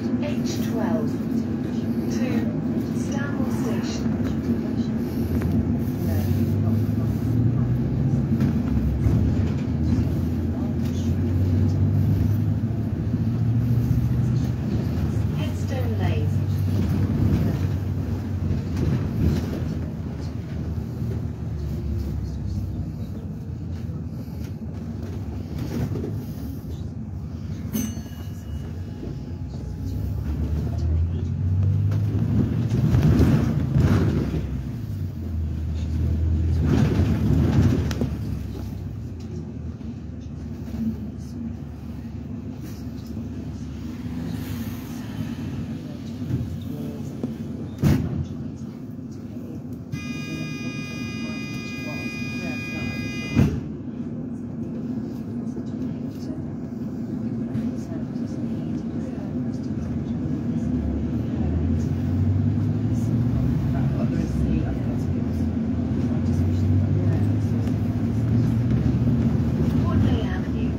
H12 to Stanmore Station. Headstone Lane. Broadway Avenue.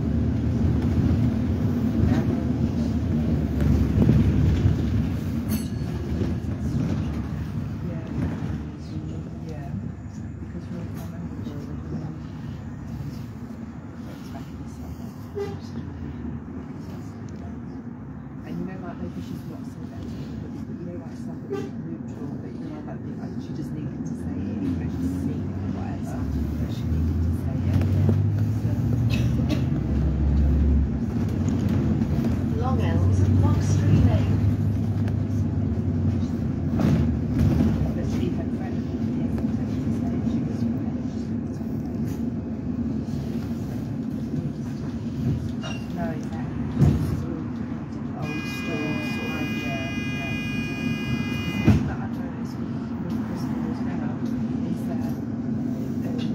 And you know, like maybe she's not so bad, but you know, like somebody neutral, but you know, like, like she just needed to say it, even though she's seen it or whatever, but she needed to say it. Long Elmes, Boxtree Lane. But she had friends with him, and she said she was No, exactly. Old store, sort of, yeah, yeah. But I noticed with Christmas now is that, um,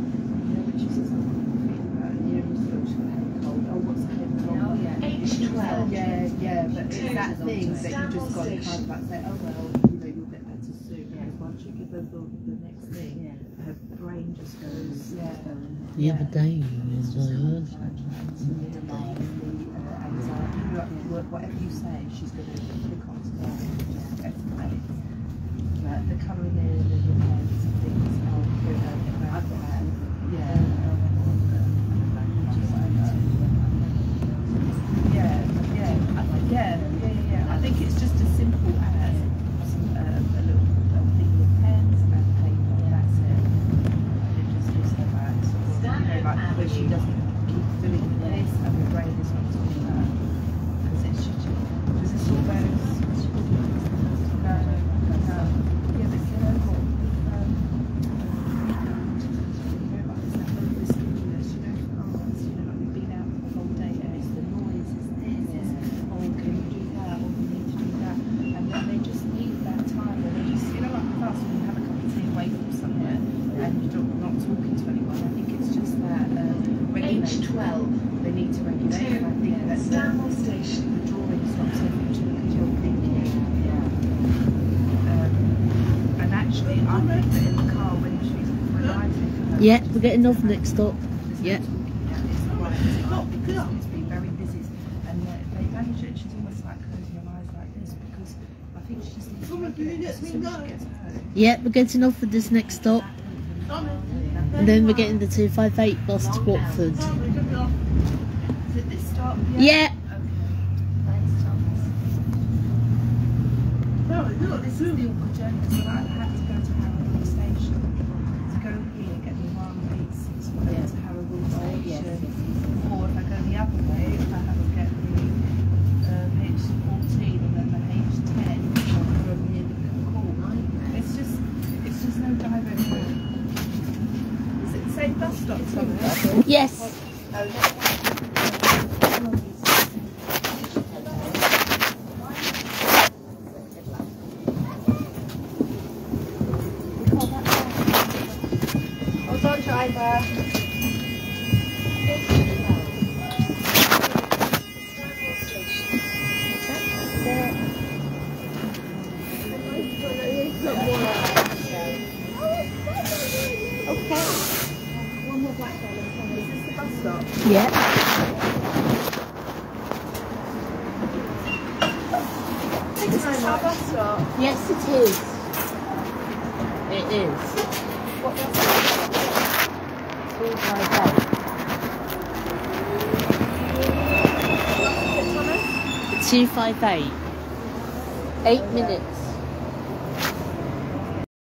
you know, when she says, oh, I'm feeling about a year or so, she's got a head cold. Oh, what's a head cold? Oh, yeah. H12. Yeah, yeah, but it's Two that thing that you just got to kind Station. of like say, oh well, you know, you'll get better soon. Because once you give her the, the next thing, her brain just goes, yeah. The other day, as I heard. Whatever you say, she's going to click on to that and just escalate. But the coming in and the heads and things are good at that. Yeah. Yeah, yeah, I think, yeah, yeah, yeah, yeah. I think it's just as simple as um, a little a thing with pens and paper. That's it. And it just gives her that sort of, you know, like where she doesn't keep filling in this and her brain is not doing that. Because it's just, does this all go? No, no, no. Yeah, but you know what? Um, you know, like it's that little stimulus, you know, oh, it's, you know, like we've been out for the whole day and it's the noise, it's this, it's, oh, can you do that, or we need to do that, and then they just need that time where they just, you know, like with us, when you have a cup of tea away from somewhere and you're not talking to I think it's just that um, regulation. H12 They need to regulate, and I think to that the, Stanmore Station. the drawing's not so much because you're thinking. Um, and actually, I think that in the car when she's realising. her- Yeah, we're getting off next stop. Yeah. It's all right. It's not because it's been very busy, and they, they manage it. She's almost like closing her eyes like this because I think she just needs to regulate as soon as she. Yeah, we're getting off at this next stop. And then we're getting the 258 bus to Watford. Yeah. No, look, this is the awkward journey. So I had to go to Harrow Station to go here, get the one eight six one Yeah. to Harrow Station. yes. Or if I go the other way, if I have to get the uh, H fourteen and then the H ten from near the court. It's just, it's just no direct route. Is it the same bus stop somewhere? Yes. Hold on, driver. Stanmore Station. Is this the bus this our bus stop? Yes, it is. It is. What stop? Two five eight. Thomas? Two five eight. Eight minutes.